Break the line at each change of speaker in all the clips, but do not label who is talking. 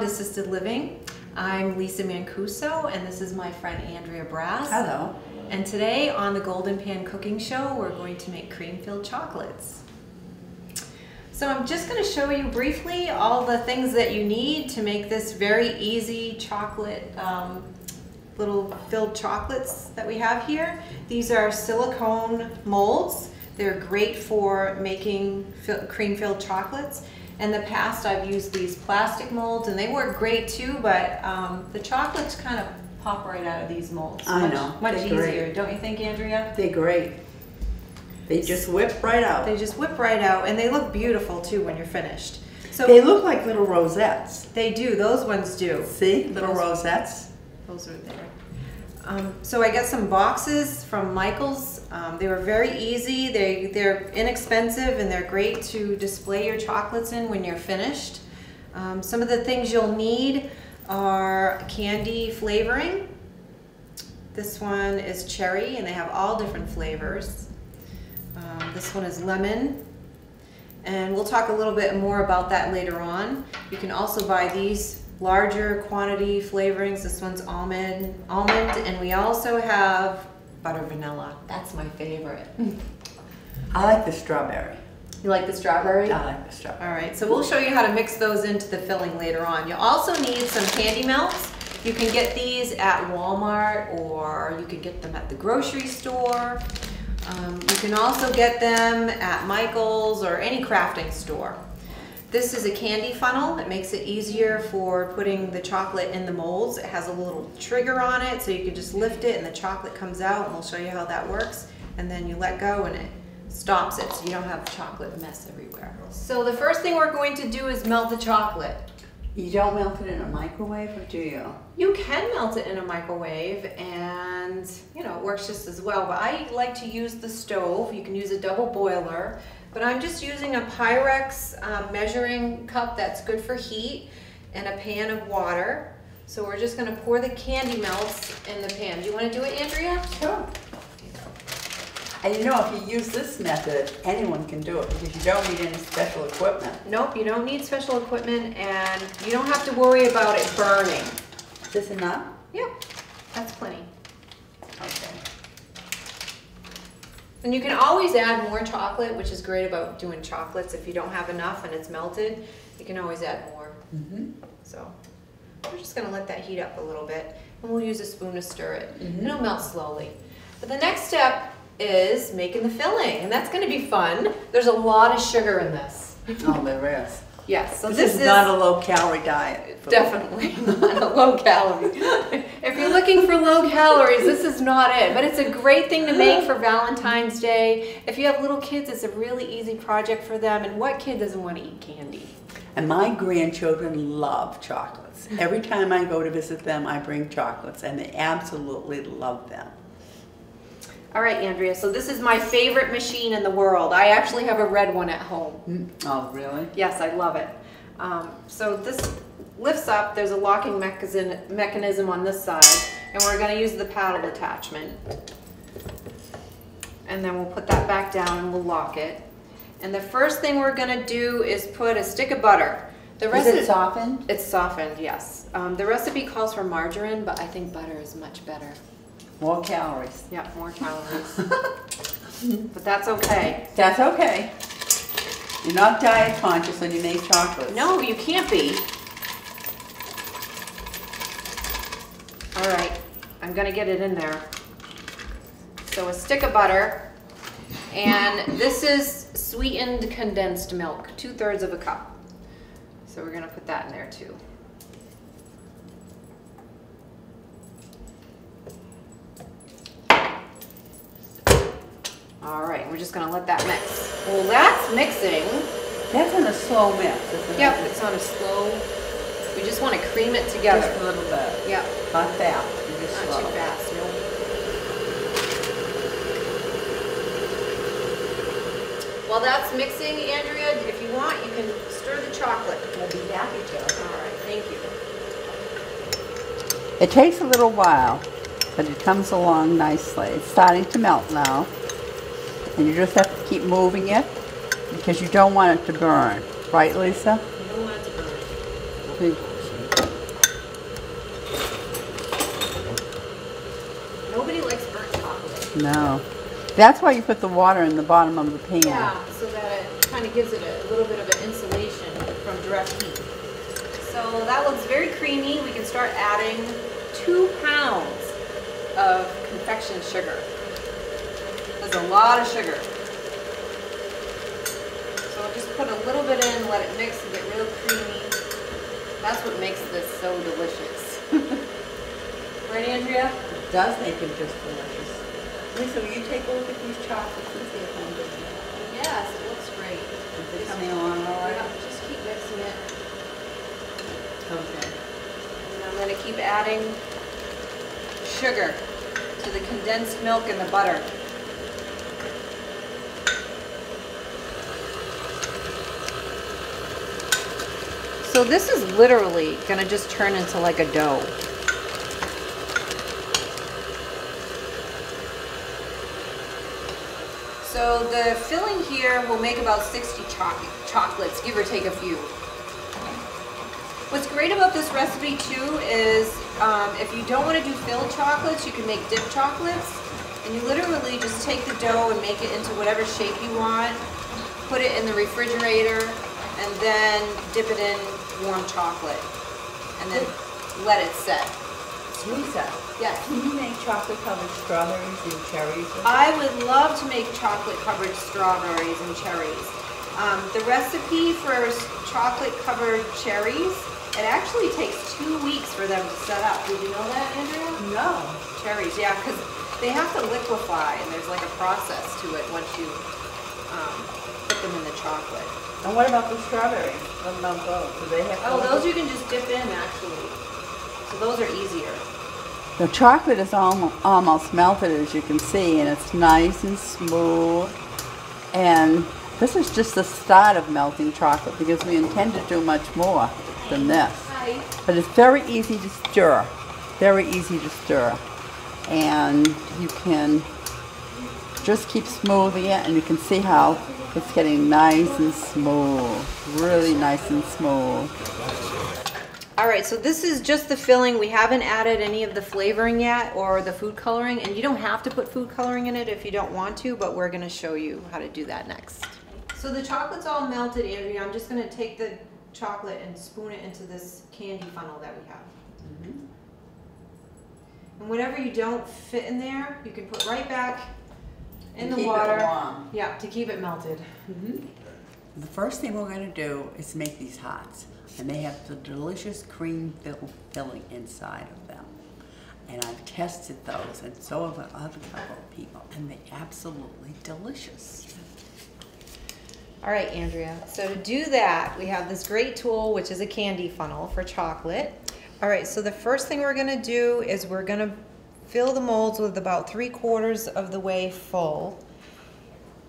welcome to Golden Pond Assisted Living. I'm Lisa Mancuso, and this is my friend Andrea Brass.
Hello.
And today on the Golden Pan Cooking Show, we're going to make cream-filled chocolates. So I'm just going to show you briefly all the things that you need to make this very easy chocolate, um, little filled chocolates that we have here. These are silicone molds. They're great for making cream-filled chocolates. In the past, I've used these plastic molds, and they work great too, but um, the chocolates kind of pop right out of these molds.
I
much,
know.
Much
They're
easier,
great.
don't you think, Andrea?
They're great. They just whip right out.
They just whip right out, and they look beautiful too when you're finished. So
They look like little rosettes.
they do. Those ones do.
See, little
Those-
rosettes.
Those are there. Um, so I got some boxes from Michaels. Um, they were very easy. They they're inexpensive and they're great to display your chocolates in when you're finished. Um, some of the things you'll need are candy flavoring. This one is cherry and they have all different flavors. Um, this one is lemon. And we'll talk a little bit more about that later on. You can also buy these larger quantity flavorings. This one's almond, almond, and we also have butter vanilla. That's my favorite.
I like the strawberry.
You like the strawberry?
I like the strawberry.
All right, so we'll show you how to mix those into the filling later on. You also need some candy melts. You can get these at Walmart or you can get them at the grocery store. Um, you can also get them at Michael's or any crafting store. This is a candy funnel. It makes it easier for putting the chocolate in the molds. It has a little trigger on it so you can just lift it and the chocolate comes out and we'll show you how that works. And then you let go and it stops it so you don't have chocolate mess everywhere. So the first thing we're going to do is melt the chocolate.
You don't melt it in a microwave, or do you?
You can melt it in a microwave and you know it works just as well but I like to use the stove. You can use a double boiler but I'm just using a Pyrex uh, measuring cup that's good for heat and a pan of water. So we're just gonna pour the candy melts in the pan. Do you wanna do it, Andrea?
Sure. And you know, if you use this method, anyone can do it because you don't need any special equipment.
Nope, you don't need special equipment and you don't have to worry about it burning.
Is this enough?
Yep, that's plenty.
Okay.
And you can always add more chocolate, which is great about doing chocolates. If you don't have enough and it's melted, you can always add more.
Mm-hmm.
So we're just gonna let that heat up a little bit and we'll use a spoon to stir it.
Mhm.
It'll melt slowly. But the next step is making the filling and that's gonna be fun. There's a lot of sugar in this.
Oh, there is.
Yes, so
This,
this,
is, not a low calorie diet. food.
Definitely not a low calorie. If you're looking for low calories, this is not it. But it's a great thing to make for Valentine's Day. If you have little kids, it's a really easy project for them. And what kid doesn't want to eat candy?
And my grandchildren love chocolates. Every time I go to visit them, I bring chocolates, and they absolutely love them.
All right, Andrea, so this is my favorite machine in the world. I actually have a red one at home.
Mm. Oh, really?
Yes, I love it. Um, so this lifts up, there's a locking mechanism, mechanism on this side, and we're gonna use the paddle attachment. And then we'll put that back down and we'll lock it. And the first thing we're gonna do is put a stick of butter. The
Is it softened?
It's softened, yes. Um, the recipe calls for margarine, but I think butter is much better.
More calories.
Yeah, more calories. but that's okay.
That's okay. You're not diet conscious when you make chocolates.
No, you can't be. All right, I'm gonna get it in there. So a stick of butter, and this is sweetened condensed milk, two thirds of a cup. So we're gonna put that in there too. All right, we're just gonna let that mix. Well, that's mixing.
That's in a slow mix, isn't it?
Yep, it's on a slow, we just want to cream it together.
Just a little bit.
Yep,
Not fast, just
not
slow.
too fast, no. While that's mixing, Andrea, if you want, you can stir the chocolate.
I'll be happy to.
All right, thank you.
It takes a little while, but it comes along nicely. It's starting to melt now. And you just have to keep moving it because you don't want it to burn. Right, Lisa?
You don't want it to burn. Nobody likes burnt chocolate.
No. That's why you put the water in the bottom of the pan.
Yeah, so that it kind of gives it a little bit of an insulation from direct heat. So that looks very creamy. We can start adding two pounds of confection sugar. That's a lot of sugar. So I'll just put a little bit in, let it mix and get real creamy. That's what makes this so delicious. right, Andrea?
It does make it just delicious. Lisa, will you take a look at these chocolates and see if I'm good?
Yes, it looks great.
Is it coming along all
Yeah, just keep mixing it.
Okay.
And I'm gonna keep adding sugar to the condensed milk and the butter. So this is literally gonna just turn into like a dough. So the filling here will make about 60 choc chocolates, give or take a few. What's great about this recipe too is um, if you don't want to do filled chocolates, you can make dip chocolates. And you literally just take the dough and make it into whatever shape you want, put it in the refrigerator, and then dip it in warm chocolate. And then let it set.
Lisa,
Yes.
can you make chocolate covered strawberries and cherries?
I would love to make chocolate covered strawberries and cherries. Um, the recipe for chocolate covered cherries, it actually takes two weeks for them to set up. Did you know that, Andrea?
No.
Cherries, yeah, because they have to liquefy and there's like a process to it once you um, put them in the chocolate.
And what about the strawberries? What about those? Do they have?
Oh, those you can just dip in actually. So those are easier.
The chocolate is almost, almost melted as you can see and it's nice and smooth. And this is just the start of melting chocolate because we intend to do much more than this.
Hi.
But it's very easy to stir, very easy to stir. And you can just keep smoothing it and you can see how it's getting nice and smooth, really nice and smooth.
All right, so this is just the filling. We haven't added any of the flavoring yet or the food coloring, and you don't have to put food coloring in it if you don't want to, but we're gonna show you how to do that next. So the chocolate's all melted, Andrea. I'm just gonna take the chocolate and spoon it into this candy funnel that we have. Mm-hmm. And whatever you don't fit in there, you can put right back in
And
the
keep it
water.
warm.
Yeah, to keep it melted. Mm-hmm.
The first thing we're going to do is make these hearts. And they have the delicious cream fill, filling inside of them. And I've tested those, and so have other couple of people, and they're absolutely delicious.
All right, Andrea. So to do that, we have this great tool, which is a candy funnel for chocolate. All right, so the first thing we're gonna do is we're gonna fill the molds with about three quarters of the way full.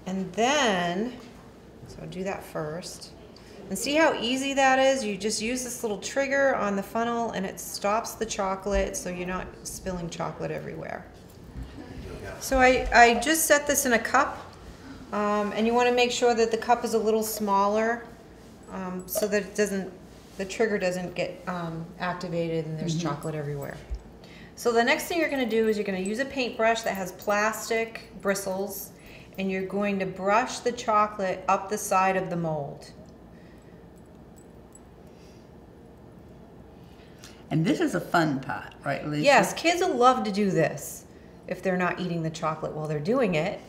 And then, so do that first. And see how easy that is? You just use this little trigger on the funnel and it stops the chocolate so you're not spilling chocolate everywhere. So I, I just set this in a cup um, and you want to make sure that the cup is a little smaller um, so that it doesn't, the trigger doesn't get um, activated and there's chocolate everywhere. So the next thing you're going to do is you're going to use a paintbrush that has plastic bristles and you're going to brush the chocolate up the side of the mold.
And this is a fun part, right, Lisa?
Yes, kids will love to do this if they're not eating the chocolate while they're doing it.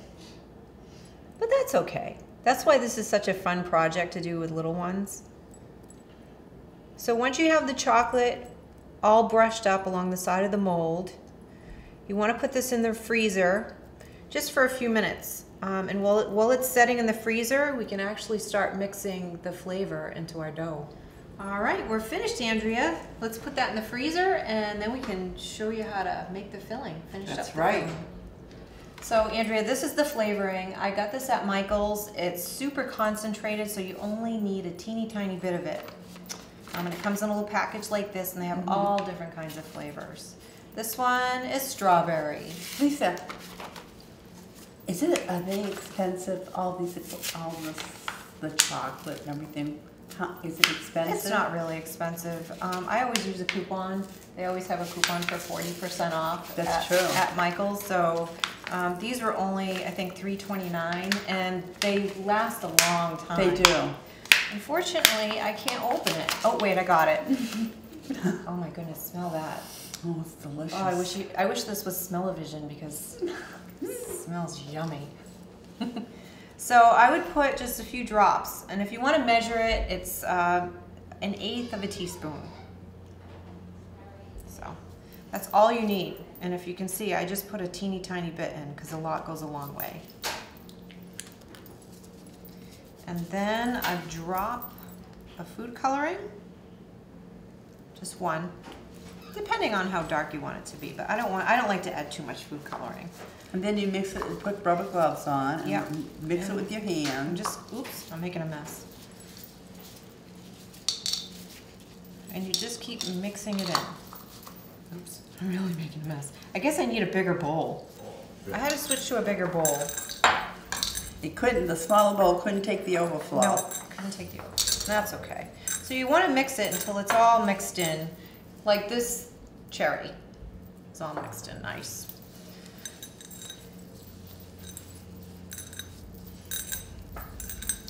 But that's okay. That's why this is such a fun project to do with little ones. So once you have the chocolate all brushed up along the side of the mold, you want to put this in the freezer just for a few minutes. Um, and while, it, while it's setting in the freezer, we can actually start mixing the flavor into our dough. All right, we're finished, Andrea. Let's put that in the freezer and then we can show you how to make the filling. Finish
That's
up
right.
filling. So Andrea, this is the flavoring. I got this at Michael's. It's super concentrated, so you only need a teeny tiny bit of it. Um, and it comes in a little package like this, and they have
Mm-hmm.
all different kinds of flavors. This one is strawberry.
Lisa, is it, are they expensive, all these, all this, the chocolate and everything? How, is it expensive?
It's not really expensive. Um, I always use a coupon. They always have a coupon for forty percent off.
That's
at-
true.
At Michael's, so, um, these were only, I think, three twenty-nine, and they last a long time.
They do.
Unfortunately, I can't open it. Oh, wait, I got it. Oh my goodness, smell that.
Oh, it's delicious.
Oh, I wish you, I wish this was smell-o-vision because it smells yummy. So I would put just a few drops, and if you want to measure it, it's uh, an eighth of a teaspoon. So that's all you need. And if you can see, I just put a teeny tiny bit in because a lot goes a long way. And then a drop of food coloring, just one, depending on how dark you want it to be. But I don't want, I don't like to add too much food coloring.
And then you mix it and put rubber gloves on and
Yep.
mix it with your
I'm
hand.
just, oops, I'm making a mess. And you just keep mixing it in. Oops, I'm really making a mess. I guess I need a bigger bowl. Oh, I had to switch to a bigger bowl.
It couldn't, the smaller bowl couldn't take the overflow.
No, couldn't take the over. That's okay. So you want to mix it until it's all mixed in, like this cherry. It's all mixed in nice.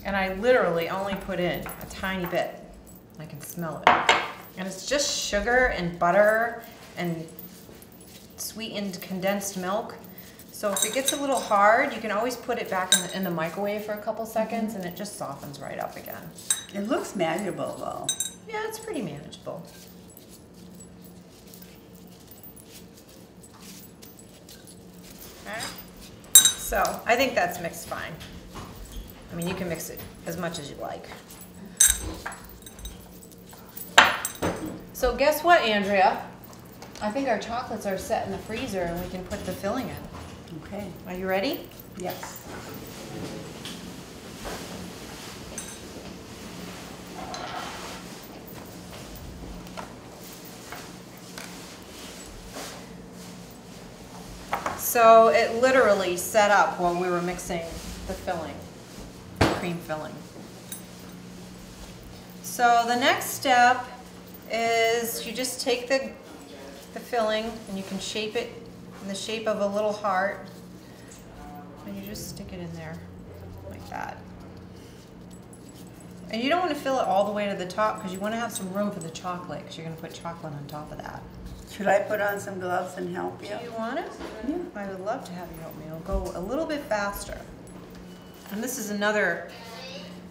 And I literally only put in a tiny bit. I can smell it. And it's just sugar and butter and sweetened condensed milk. So if it gets a little hard, you can always put it back in the, in the microwave for a couple seconds and it just softens right up again.
It looks manageable though.
Yeah, it's pretty manageable. Okay. So I think that's mixed fine. I mean, you can mix it as much as you like. So guess what, Andrea? I think our chocolates are set in the freezer and we can put the filling in.
Okay,
Are you ready?
yes.
So it literally set up while we were mixing the filling, the cream filling. So the next step is you just take the, the filling and you can shape it in the shape of a little heart. And you just stick it in there like that. And you don't want to fill it all the way to the top because you want to have some room for the chocolate because you're going to put chocolate on top of that.
Should I put on some gloves and help you?
Do you want it?
Yeah.
I would love to have you help me. It'll go a little bit faster. And this is another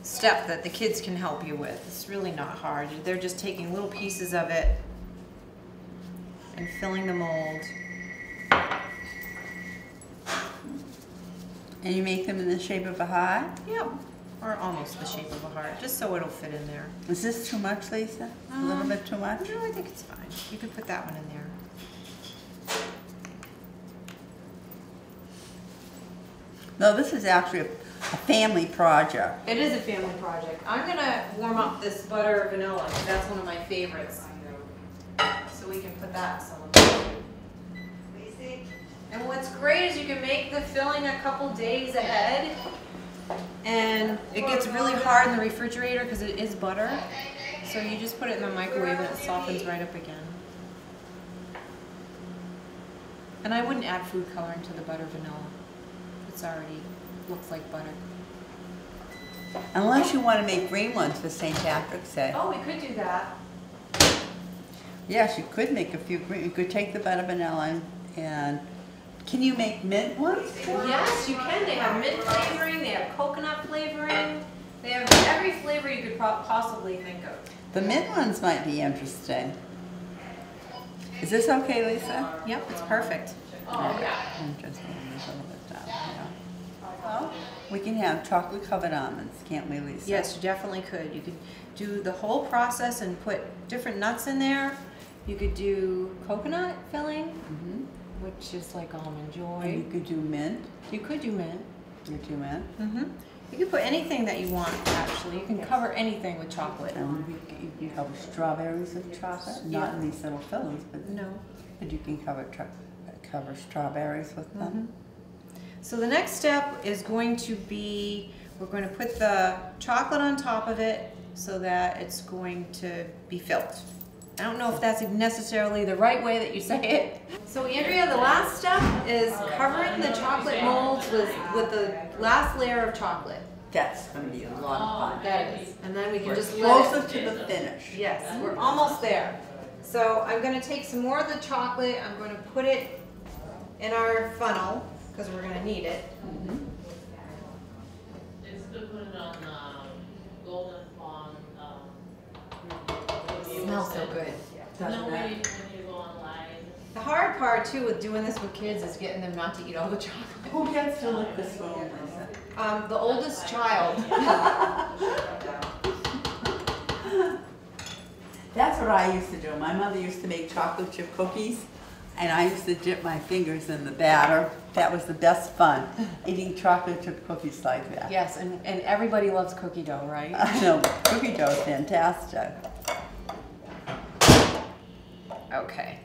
step that the kids can help you with. It's really not hard. They're just taking little pieces of it and filling the mold.
And you make them in the shape of a heart?
Yep. Or almost the shape of a heart, just so it'll fit in there.
Is this too much, Lisa? A little
Um,
bit too much?
No, I think it's fine. You can put that one in there.
No, this is actually a, a family project.
It is a family project. I'm gonna warm up this butter vanilla. that's one of my favorites. So we can put that some. And what's great is you can make the filling a couple days ahead. And it gets really hard in the refrigerator because it is butter. So you just put it in the microwave and it softens right up again. And I wouldn't add food coloring to the butter vanilla. It's already, looks like butter.
Unless you want to make green ones for St. Patrick's Day.
Oh, we could do that.
Yes, you could make a few green, you could take the butter vanilla and, and can you make mint ones?
Yes, you can. They have mint flavoring, they have coconut flavoring, they have every flavor you could possibly think of.
The mint ones might be interesting. Is this okay, Lisa?
Yep, it's perfect.
Oh, yeah. I'm just a little bit down, yeah. Well, we can have chocolate covered almonds, can't we, Lisa?
Yes, you definitely could. You could do the whole process and put different nuts in there. You could do coconut filling,
Mhm.
Which is like almond
And you could do mint,
You could do mint.
you do mint.
Mm-hmm. You could put anything that you want, actually. You can cover anything with chocolate.
C- you can cover strawberries with chocolate, not in these little fillings, but,
No.
but you can cover, cover strawberries with them.
So the next step is going to be, we're going to put the chocolate on top of it so that it's going to be filled. I don't know if that's necessarily the right way that you say it. So Andrea, the last step is covering the chocolate molds with, with the last layer of chocolate.
That's gonna be a lot of fun.
Oh, that is. And then we can
We're
just
closer
it.
to the finish.
Yes, we're almost there. So I'm gonna take some more of the chocolate, I'm gonna put it in our funnel, because we're gonna need it.
It's to put it on, um, Golden Pond, um.
Smells so good.
No,
Doesn't
when
it?
you, when you go online,
The hard part too with doing this with kids is getting them not to eat all the chocolate.
Who gets to lick the spoon,
Um, the oldest child.
That's what I used to do. My mother used to make chocolate chip cookies, and I used to dip my fingers in the batter. That was the best fun, eating chocolate chip cookies like that.
Yes, and, and everybody loves cookie dough, right?
I know, cookie dough is fantastic.
Okay.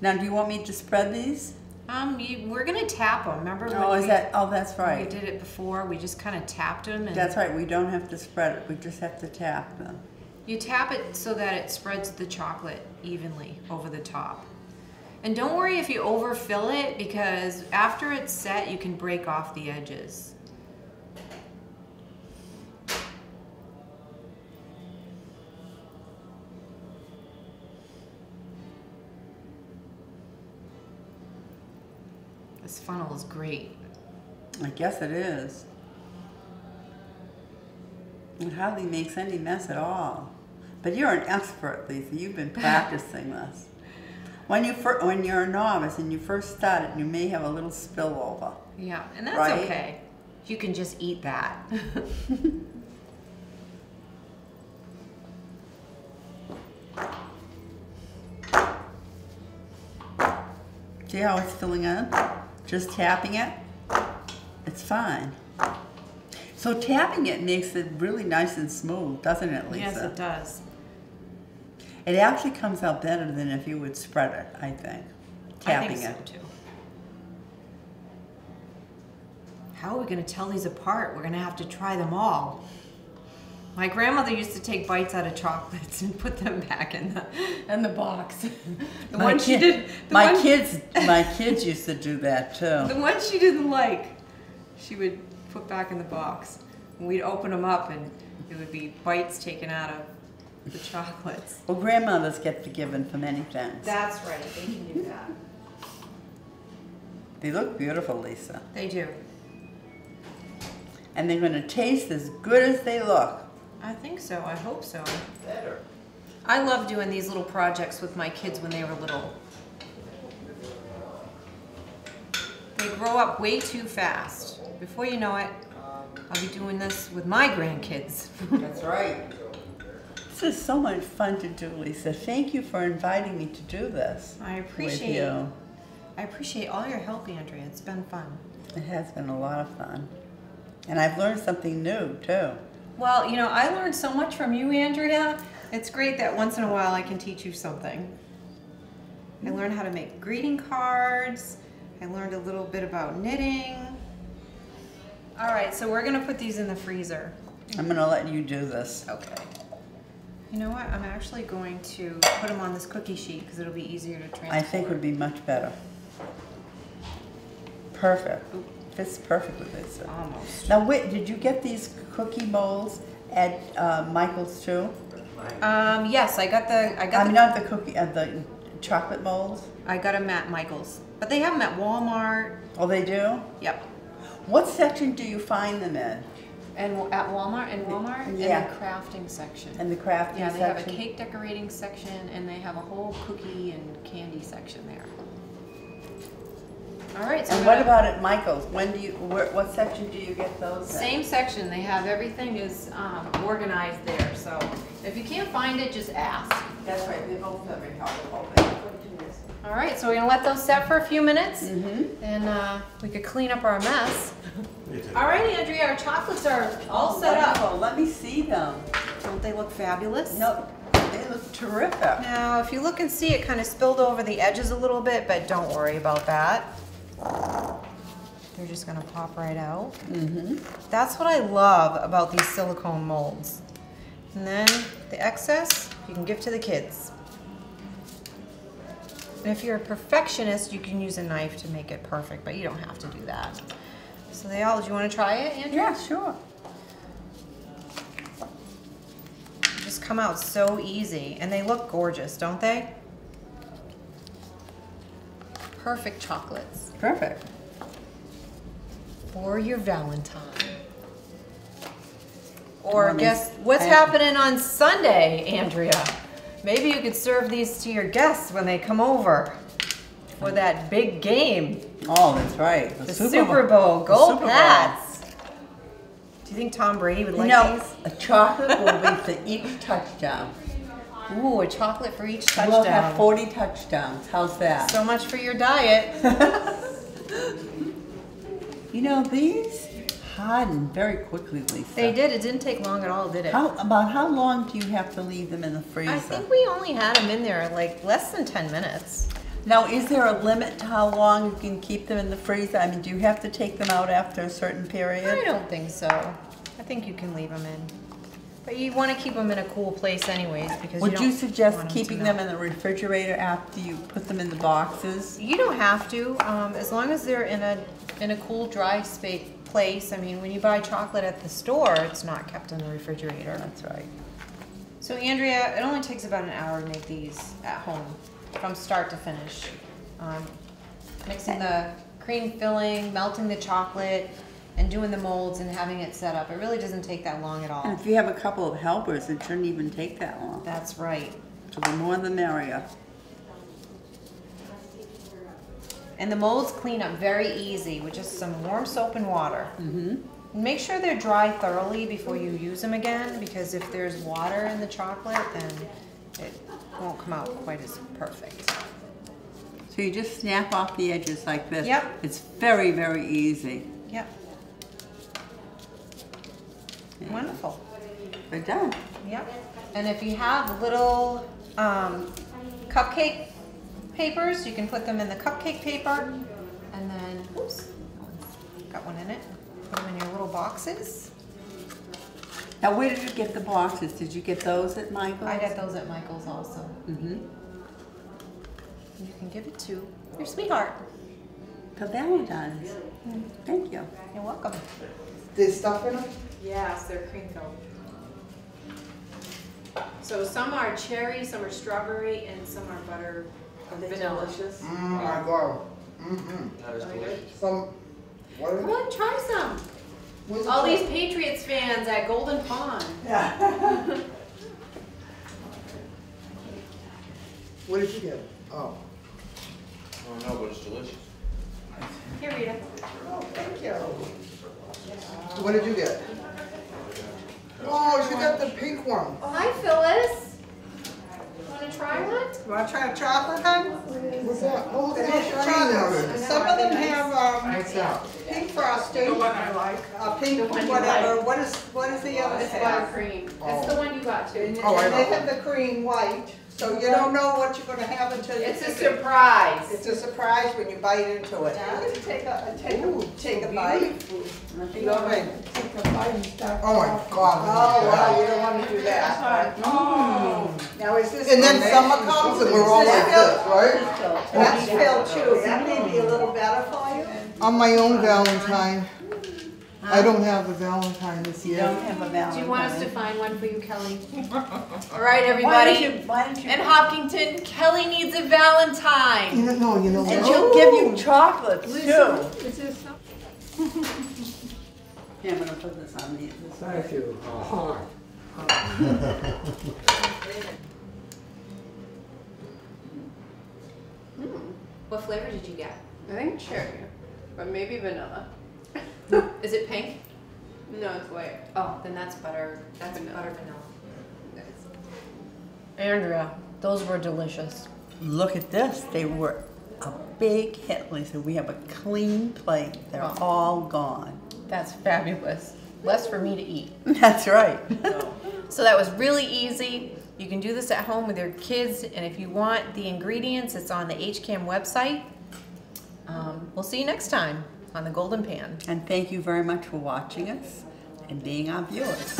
Now, do you want me to spread these?
Um, you, we're gonna tap them. Remember
Oh,
when
is
we,
that, oh, that's
right. we did it before? We just kind of tapped them and
That's right, we don't have to spread it, we just have to tap them.
you tap it so that it spreads the chocolate evenly over the top. And don't worry if you overfill it because after it's set, you can break off the edges. Funnel is great.
I guess it is. It hardly makes any mess at all. But you're an expert, Lisa. You've been practicing this. When you fir- when you're a novice and you first start it, you may have a little spillover.
Yeah, and that's
Right?
okay. You can just eat that.
See how it's filling in? Just tapping it. It's fine. So tapping it makes it really nice and smooth, doesn't it, Lisa?
yes, it does.
It actually comes out better than if you would spread it, I think. Tapping
I think
it.
so too. How are we going to tell these apart? We're going to have to try them all. My grandmother used to take bites out of chocolates and put them back in the in the box. the
My
one she did.
My
one,
kids, my kids used to do that too.
The ones she didn't like, she would put back in the box. And we'd open them up, and it would be bites taken out of the chocolates.
Well, grandmothers get forgiven for many things.
That's right. They can do that.
They look beautiful, Lisa,
They do.
and they're going to taste as good as they look.
I think so. I hope so. Better. I love doing these little projects with my kids when they were little. They grow up way too fast. Before you know it, I'll be doing this with my grandkids.
That's right. This is so much fun to do, Lisa. Thank you for inviting me to do this
I
with
appreciate
you.
I appreciate all your help, Andrea. It's been fun.
It has been a lot of fun, and I've learned something new too.
Well, you know, I learned so much from you, Andrea. It's great that once in a while I can teach you something. I learned how to make greeting cards. I learned a little bit about knitting. All right, so we're gonna put these in the freezer.
I'm going to let you do this.
Okay. You know what? I'm actually going to put them on this cookie sheet because it'll be easier to transport.
I think would be much better. Perfect. Fits with Lisa.
almost.
Now, wait, did you get these cookie molds at uh, Michael's too?
Um, yes, I got the I got
I
the
mean, not the cookie, uh, the chocolate molds.
I got them at Michael's, but they have them at Walmart.
Oh, they do.
Yep.
What section do you find them in?
And at Walmart and Walmart
Yeah.
in the crafting section.
In the crafting
yeah, they
section?
have a cake decorating section and they have a whole cookie and candy section there. All right, so
And what about at Michael's? When do you? Where, what section do you get those? in?
same section? They have everything is um, organized there. So if you can't find it, just ask.
That's right. They both have very helpful.
All right, so we're gonna let those set for a few minutes,
Mm-hmm.
and uh, we could clean up our mess. All right, Andrea, our chocolates are all set up.
Wonderful. Let me see them.
Don't they look fabulous?
Nope. they look terrific.
Now, if you look and see, it kind of spilled over the edges a little bit, but don't worry about that. They're just gonna pop right out.
Mm-hmm.
That's what I love about these silicone molds. And then the excess, you can give to the kids. And if you're a perfectionist, you can use a knife to make it perfect, but you don't have to do that. So they all, do you wanna try it, Andrew?
Yeah, sure.
Just come out so easy, and they look gorgeous, don't they? Perfect chocolates
Perfect.
for your Valentine. Or
me-
guess what's
I-
happening on Sunday, Andrea? Maybe you could serve these to your guests when they come over for that big game,
Oh, that's right.
the Super Bowl.
The
Go
Super Bowl.
Pats! Do you think Tom Brady would like
know,
these?
a chocolate will be for each touchdown.
Ooh, a chocolate for each
We'll have
touchdown.
40 touchdowns. How's that?
So much for your diet.
You know, these harden very quickly, Lisa.
They did. It didn't take long at all, did it?
How, about how long do you have to leave them in the freezer?
I think we only had them in there like less than 10 minutes.
Now, is there a limit to how long you can keep them in the freezer? I mean, do you have to take them out after a certain period?
I don't think so. I think you can leave them in. But you want to keep them in a cool place anyways because
Would
you
you suggest keeping them
melt.
in the refrigerator after you put them in the boxes?
You don't have to, um, as long as they're in a in a cool, dry space place. I mean, when you buy chocolate at the store, it's not kept in the refrigerator.
That's right.
So Andrea, it only takes about an hour to make these at home, from start to finish. Um, mixing the cream filling, melting the chocolate, and doing the molds and having it set up. It really doesn't take that long at all.
And if you have a couple of helpers, it shouldn't even take that long.
That's right.
So the more the merrier.
And the molds clean up very easy with just some warm soap and water.
Mm-hmm.
Make sure they're dry thoroughly before you use them again, because if there's water in the chocolate, then it won't come out quite as perfect.
So you just snap off the edges like this.
Yep.
It's very, very easy.
Yep. Wonderful.
They're done.
Yep. And if you have little um, cupcake papers, you can put them in the cupcake paper, and then, oops, got one in it. Put them in your little boxes.
Now, where did you get the boxes? Did you get those at Michael's?
I got those at Michael's also.
Mm-hmm.
You can give it to your sweetheart.
For Valentine's. Thank you.
You're welcome.
There's stuff in them?
Yes, they're cream filled. So some are cherry, some are strawberry, and some are butter vanilla.
Mmm, my God. Mm-hmm.
That is delicious.
Some, what is
Come on, try some.
Where's
All
check?
these Patriots fans at Golden Pond. Yeah.
What did you get? Oh.
Oh no, but it's delicious.
Here, Rita.
Oh, thank you. What did you get? Oh, she got the pink one.
Oh, hi, Phyllis. Want to try one?
You want to try a chocolate, hon?
What's that? Oh, look
It
at how shiny that
Some of them have um, pink frosting. The one I like. Uh, pink
one
whatever.
like.
What is, what is the other
It's
have?
buttercream.
Oh.
It's the one you got too.
And
Oh, I
and they
know.
have the cream white, so you don't know what you're gonna have until you.
It's a
take it.
surprise.
It's a surprise when you bite into it. Take a, take
Ooh,
a, take a bite.
beautiful.
Go ahead. Take a bite and start.
Oh my God.
Oh, wow, you don't wanna do that. Oh. Now is this?
And then
okay?
summer comes and we're all like this, right?
That's filled too. That may be a little better for you.
On my own Valentine. I don't have a Valentine this
You
year.
don't have a Valentine.
Do you want us to find one for you, Kelly? All right,
Why
everybody.
don't you, why don't you?
In Hopkinton, Kelly needs a Valentine.
You know, no, you know
And she'll give you chocolates too.
Is this?
Here, I'm gonna put this on the, this
Thank you. Hmm.
What flavor did you get?
I think cherry, but maybe vanilla.
Is it pink?
No, it's white.
Oh, then that's butter. That's
Vanilla.
butter vanilla.
Nice.
Andrea, those were delicious.
Look at this, they were a big hit, Lisa. We have a clean plate. They're
Wow.
all gone.
That's fabulous. Less for me to eat.
That's right.
So that was really easy. You can do this at home with your kids, and if you want the ingredients, it's on the HCAM website. Um, we'll see you next time on the Golden Pan.
And thank you very much for watching us and being our viewers.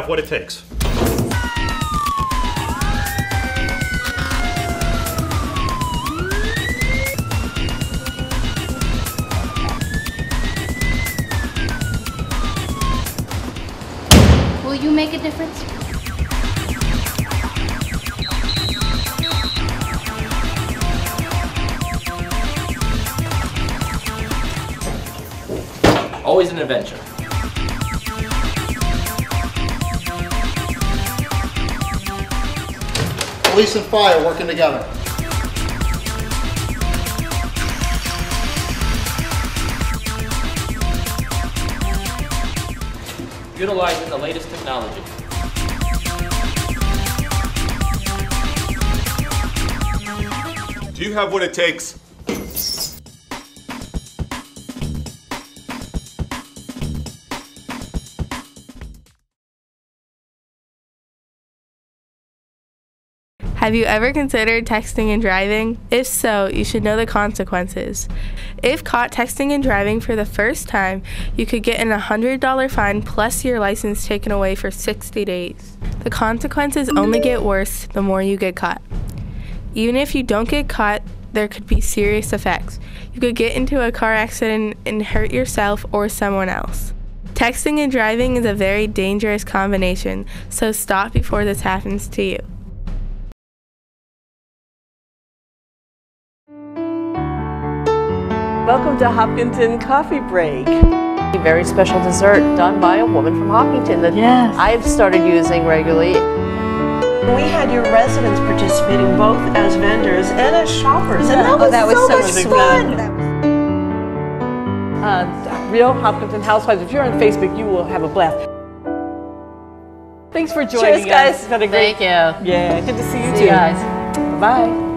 Have what it takes?
Will you make a difference?
Always an adventure.
Police and fire working together.
Utilizing the latest technology.
Do you have what it takes?
Have you ever considered texting and driving? If so, you should know the consequences. If caught texting and driving for the first time, you could get an $100 fine plus your license taken away for 60 days. The consequences only get worse the more you get caught. Even if you don't get caught, there could be serious effects. You could get into a car accident and hurt yourself or someone else. Texting and driving is a very dangerous combination, so stop before this happens to you.
Welcome to Hopkinton Coffee Break. A very special dessert done by a woman from Hopkinton that
Yes.
I've started using regularly.
We had your residents participating both as vendors and as shoppers, and that
Oh,
was,
that was
so,
so
much
much
fun.
Uh, Real Hopkinton Housewives. If you're on Facebook, you will have a blast. Thanks for joining us.
Cheers, guys.
It's been a great-
Thank you.
Yeah, good to see you
See
too.
you guys.
Bye.